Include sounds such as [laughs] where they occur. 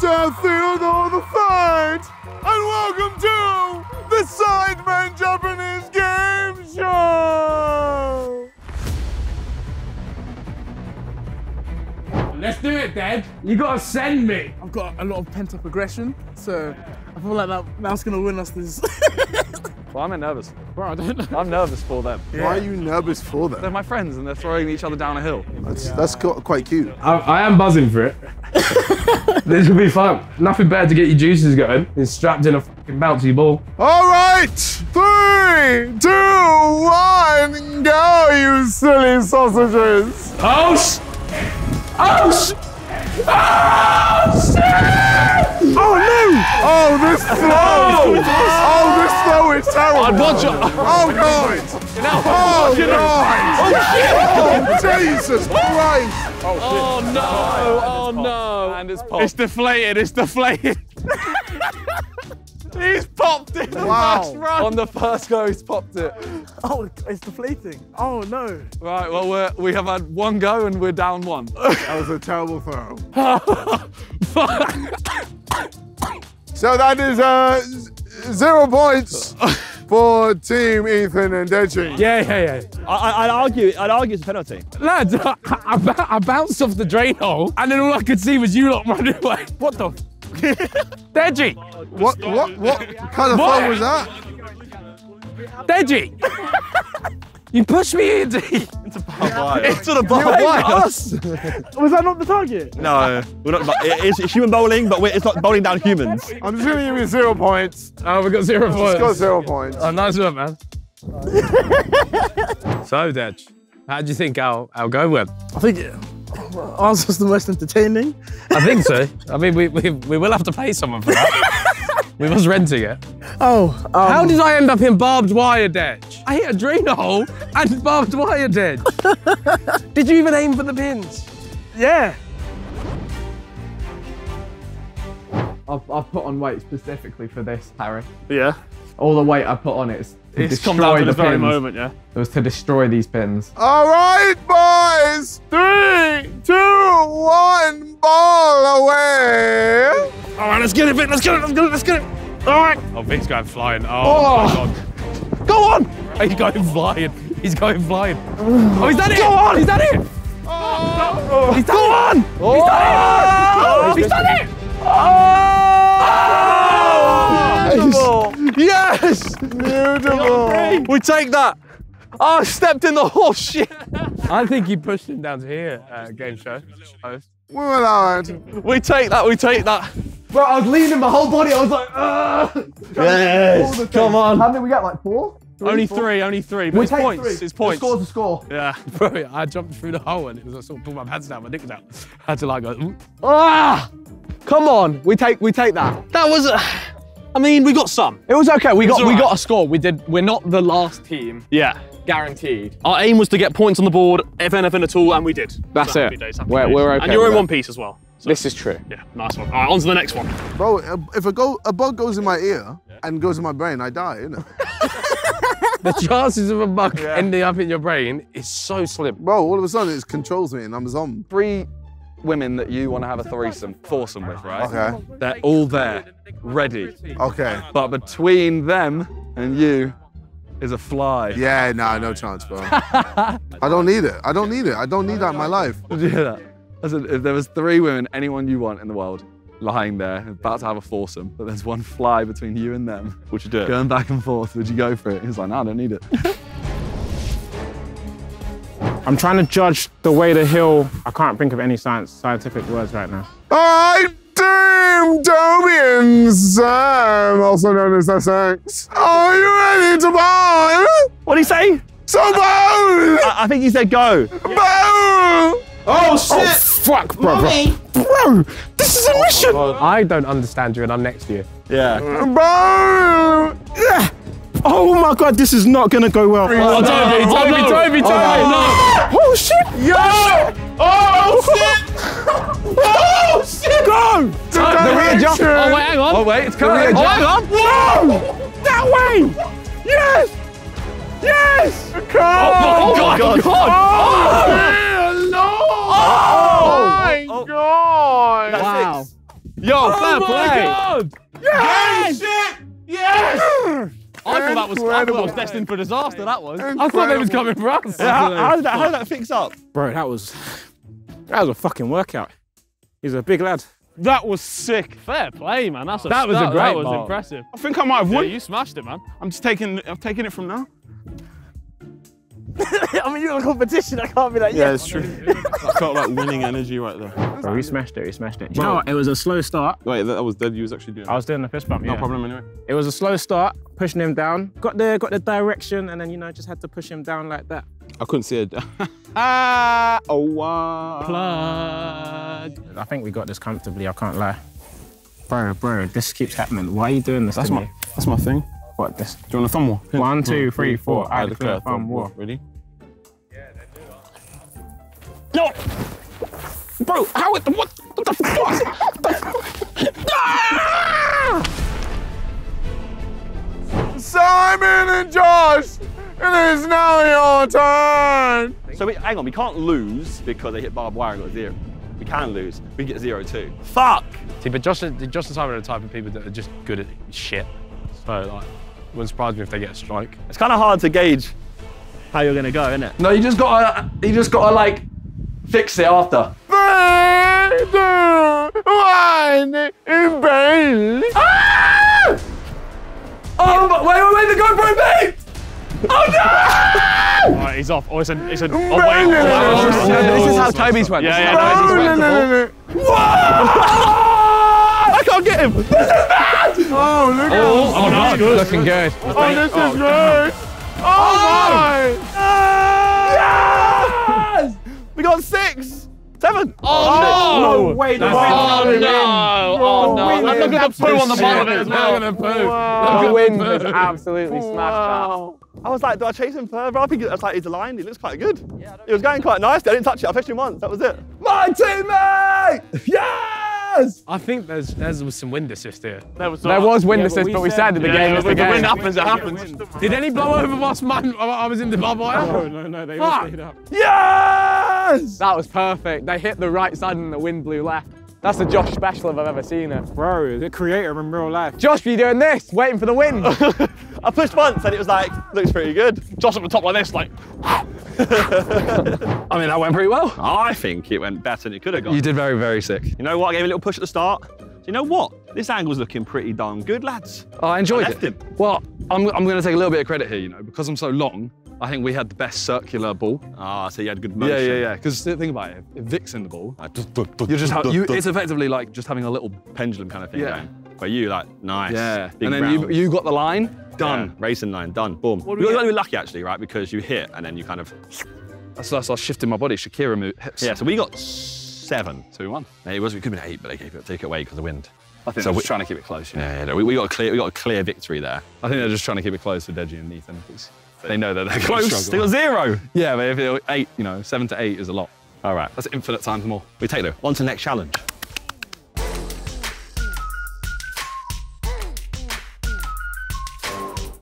South Theodore the Third, and welcome to the Sidemen Japanese Game Show! Let's do it, Dad. You gotta send me. I've got a lot of pent up aggression, so I feel like that that's gonna win us this. [laughs] Well, I'm nervous. Bro, I don't know. I'm nervous for them. Why are you nervous for them? They're my friends and they're throwing each other down a hill. That's, that's quite cute. I, I am buzzing for it. This will be fun. Nothing better to get your juices going than strapped in a fucking bouncy ball. All right, three, two, one, go, you silly sausages! Oh, sh- oh, sh- oh, shit! Oh! Oh, this flow! Oh, this flow is terrible! I'd watch it. Oh god! Oh god! Oh shit! Oh, Jesus Christ! Oh no! Oh no! And it's popped. It's deflated. It's deflated. [laughs] He's popped it. Wow. On the first go, he's popped it. Oh, it's deflating. Oh no. Right. Well, we're, we have had one go and we're down one. That was a terrible throw. [laughs] [laughs] So that is uh, zero points [laughs] for Team Ethan and Deji. Yeah, yeah, yeah. I, I'd argue. I'd argue it's a penalty. Lads, I, I, I bounced off the drain hole, and then all I could see was you lot [laughs] running away. What the? [laughs] Deji! What what what kind of What? was that? Deji! you pushed me into. It's to the bar. us! Was that not the target? No, we're not. It is it's human bowling, but we're, it's not bowling down humans. I'm just gonna give you zero points. Oh, we got zero Just points. got zero points. Oh, nice one, man. [laughs] so, Dej, how do you think our, our go went? I think ours was the most entertaining. I think so. I mean, we, we, we will have to pay someone for that. [laughs] we was renting it. Oh, um, How did I end up in barbed wire ditch? I hit a drain hole and [laughs] barbed wire ditch. [laughs] did you even aim for the pins? yeah. I've, I've put on weight specifically for this, Harry. Yeah. All the weight I put on it is to It's destroy come down to the this very moment. Yeah. It was to destroy these pins. All right, boys. Three, two, one, ball away. All right, let's get it, Vik. Let's get it. Let's get it. Let's get it. All right. Oh, Vik's going flying. Oh, my God. Go on! He's going flying. He's going flying. Oh, he's done it! Go on! He's done it! He's done Go on! He's done it! He's done it! Yes! Beautiful. We take that. Oh, I stepped in the horse shit. I think he pushed him down to here, uh, game show. host. We were allowed. We take that. We take that. Bro, I was leaning my whole body. I was like, Ugh! Yes. Come on. How many we get? Like four? Only three. Only three. But We it's take points. three. It's points. The score's a score. Yeah. [laughs] Bro, I jumped through the hole and it was I sort of pulled my pants down, my dick was out. I [laughs] had to like go, ooh. Ah! Come on. We take. We take that. That was. Uh, I mean, we got some. It was okay. We got. We We got. got a score. We did. We're not the last team, Yeah. guaranteed. Our aim was to get points on the board, if anything at all, and we did. That's So it. happy days, happy We're- days. we're okay And you're in one piece as well. So, This is true. yeah, nice one. All right, on to the next one. Bro, if a, go, a bug goes in my ear and goes in my brain, I die, innit? [laughs] The chances of a bug ending up in your brain is so slim. Bro, all of a sudden it controls me and I'm a zombie. Three women that you want to have a threesome, foursome with, right? Okay. They're all there, ready. Okay. But between them and you is a fly. Yeah, nah, no chance, bro. [laughs] I don't need it. I don't need it. I don't need that in my life. Did you hear that? I said, if there was three women, anyone you want in the world, lying there, about to have a foursome, but there's one fly between you and them, Would you do it? going back and forth, would you go for it? He's like, no, I don't need it. [laughs] I'm trying to judge the way the hill. I can't think of any science, scientific words right now. All right, Team Tobi and Sam, also known as SX. Are you ready to bowl? What did he say? So bowl! I, I think he said go. Bowl! Oh, oh shit! Fuck, bro, bro. Bro, this is a oh, mission. I don't understand you and I'm next to you. Yeah. Bowl! Yeah. Oh my god, this is not gonna go well. Oh, Tobi, Tobi, Tobi, oh. Tobi, no. Oh shit! Yo! Oh, oh shit! [laughs] Oh, shit! Go! The rear jump. Oh, wait, hang on. Oh, wait, it's coming. Oh, hang on. Whoa! That way! Yes! Yes! Oh, God, God. Oh, no! Oh, my God! Wow. Yo, fair my play. God! Yes! Yes! I thought that was, I thought that was destined for disaster. That was. I thought they was coming for us. How, how, did that, how did that fix up? Bro, that was that was a fucking workout. He's a big lad. That was sick. Fair play, man. That's a That was a great That was ball. impressive. I think I might have Yeah, won. you smashed it, man. I'm just taking. I'm taking it from now. [laughs] I mean, you're in a competition. I can't be like, Yeah, yeah. it's true. I felt like winning energy right there. Bro, he smashed it. He smashed it. Do you know what? It was a slow start. Wait, that was dead. You was actually doing. I was doing the fist bump. no yeah. problem anyway. It was a slow start, pushing him down. Got the got the direction, and then you know just had to push him down like that. I couldn't see it. [laughs] ah, oh wow. Plug. I think we got this comfortably. I can't lie. Bro, bro, this keeps happening. Why are you doing this That's to my. me? That's my thing. What this? Do you want a thumb war? One, two, three, four. I declare thumb war. Ready? Yeah, they do. No, bro, how? it- What? What the fuck? Simon and Josh, it is now your turn. So we, hang on, we can't lose because they hit barbed wire and got zero. We can lose. We get zero too. Fuck! See, but Josh, Josh and Simon are the type of people that are just good at shit. So, like, wouldn't surprise me if they get a strike. It's kind of hard to gauge how you're gonna go, isn't it? No, you just gotta, you just gotta like fix it after. Three, two, one, and bang. Ah! Oh, but wait, wait, wait, the GoPro beep! Oh, All right, he's off. Oh, it's a. It's a. Oh wait. Bang. This is how Tobi's went. Yeah, This yeah, how no, No, no, no, no. I can't get him! This is bad! Oh, look at Oh, oh that's good. Looking good. Oh, this is oh, good. Oh, my. Yes! We got six! Seven! Oh, No way. The Oh, wind. no. Oh, no. wind And look is at the poo on the bottom of it as shit. well. Look at the poo. The wind has absolutely smashed Wow. I was like, do I chase him further up? He, I was like, he's aligned. He looks quite good. It was going quite nicely. I didn't touch it. I fished him once. That was it. My teammate! Yes! I think there's there's some wind assist here. There was. There was wind assist, but we said that the game is the the wind happens. It happens. Did any blow over whilst man I was in the barbed wire? No, no, no, they all stayed up. Yes! That was perfect. They hit the right side and the wind blew left. That's the Josh special if I've ever seen it. Bro, the creator in real life. Josh, you doing this? Waiting for the wind. [laughs] I pushed once and it was like, looks pretty good. Josh at the top like this, like. [laughs] I mean, that went pretty well. I think it went better than it could have gone. You did very, very sick. You know what? I gave a little push at the start. Do you know what? This angle's looking pretty darn good, lads. Oh, I enjoyed I left it. him. Well, I'm, I'm going to take a little bit of credit here, you know, because I'm so long. I think we had the best circular ball. Ah, so you had good motion. Yeah, yeah, yeah. Because think about it, if Vik's in the ball, you're just you, it's effectively like just having a little pendulum kind of thing Yeah. going. But you like nice. yeah, Big and then you, round. you got the line done. Yeah. Racing line done. Boom. do You we got to get? be lucky actually, right? Because you hit and then you kind of. That's, that's us shifting my body. Shakira move hips. Yeah. So we got seven. So we won. It was. It could have been eight, but they gave it, take it away because of the wind. I think So they're we- just trying to keep it close. You know? Yeah, yeah, no, we, we got a clear. We got a clear victory there. I think they're just trying to keep it close for Deji and Ethan because they know that they're Close. They got zero. Yeah, but if it, eight, you know, seven to eight is a lot. All right. That's infinite times more. We take though. On to the next challenge.